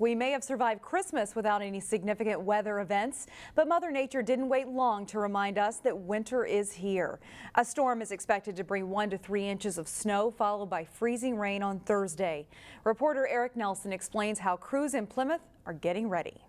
We may have survived Christmas without any significant weather events, but Mother Nature didn't wait long to remind us that winter is here. A storm is expected to bring one to three inches of snow, followed by freezing rain on Thursday. Reporter Eric Nelson explains how crews in Plymouth are getting ready.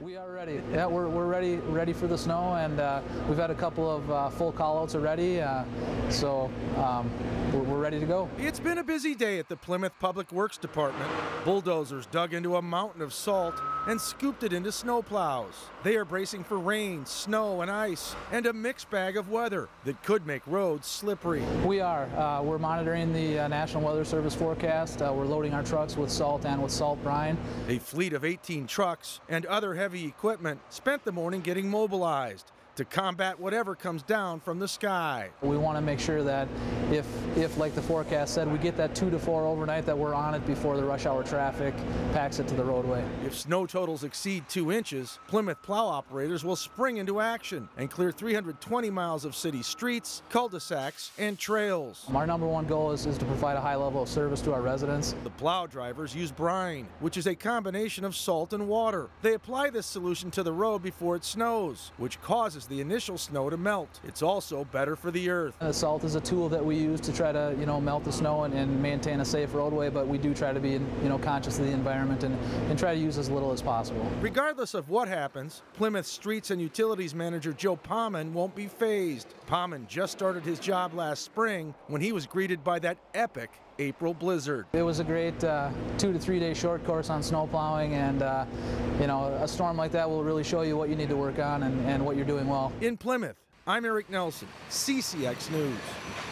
We are ready. Yeah, we're, we're ready ready for the snow, and uh, we've had a couple of uh, full callouts already, uh, so um, we're, we're ready to go. It's been a busy day at the Plymouth Public Works Department. Bulldozers dug into a mountain of salt and scooped it into snowplows. They are bracing for rain, snow, and ice, and a mixed bag of weather that could make roads slippery. We are. Uh, we're monitoring the uh, National Weather Service forecast. Uh, we're loading our trucks with salt and with salt brine. A fleet of 18 trucks and other heavy heavy equipment spent the morning getting mobilized to combat whatever comes down from the sky. We want to make sure that if, if like the forecast said, we get that two to four overnight, that we're on it before the rush hour traffic packs it to the roadway. If snow totals exceed two inches, Plymouth plow operators will spring into action and clear 320 miles of city streets, cul-de-sacs, and trails. Our number one goal is, is to provide a high level of service to our residents. The plow drivers use brine, which is a combination of salt and water. They apply this solution to the road before it snows, which causes the initial snow to melt. It's also better for the earth. Uh, salt is a tool that we use to try to, you know, melt the snow and, and maintain a safe roadway, but we do try to be, you know, conscious of the environment and, and try to use as little as possible. Regardless of what happens, Plymouth Streets and Utilities Manager Joe Paumen won't be fazed. Paumen just started his job last spring when he was greeted by that epic April blizzard. It was a great uh, two to three day short course on snow plowing and uh, you know a storm like that will really show you what you need to work on and, and what you're doing well. In Plymouth, I'm Eric Nelson, CCX News.